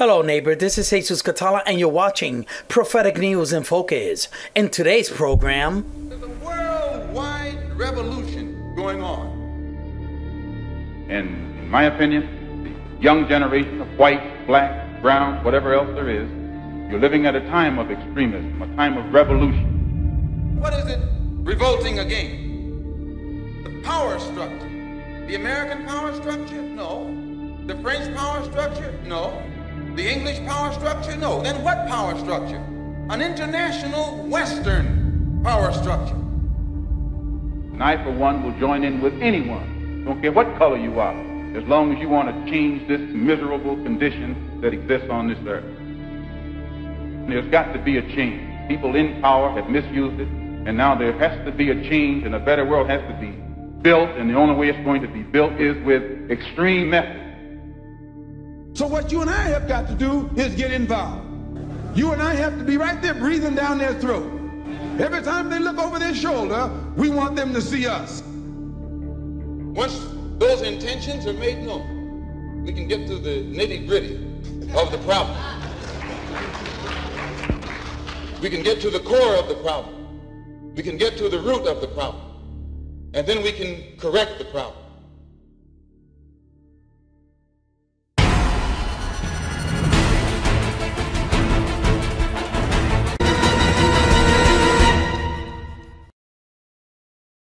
Hello, neighbor. This is Jesus Catala, and you're watching Prophetic News in Focus. In today's program, There's a worldwide revolution going on. And in my opinion, the young generation of white, black, brown, whatever else there is, you're living at a time of extremism, a time of revolution. What is it revolting against? The power structure. The American power structure? No. The French power structure? No. The English power structure? No. Then what power structure? An international Western power structure. And I, for one, will join in with anyone, don't care what color you are, as long as you want to change this miserable condition that exists on this earth. There's got to be a change. People in power have misused it, and now there has to be a change, and a better world has to be built, and the only way it's going to be built is with extreme methods. So what you and I have got to do is get involved. You and I have to be right there breathing down their throat. Every time they look over their shoulder, we want them to see us. Once those intentions are made known, we can get to the nitty gritty of the problem. We can get to the core of the problem. We can get to the root of the problem. And then we can correct the problem.